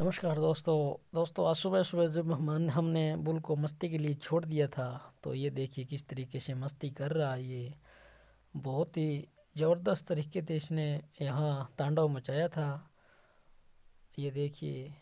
नमस्कार दोस्तों। दोस्तों, आज सुबह सुबह जब हम हमने बुल को मस्ती के लिए छोड़ दिया था तो ये देखिए किस तरीके से मस्ती कर रहा है ये। बहुत ही ज़बरदस्त तरीके से इसने यहाँ तांडव मचाया था। ये देखिए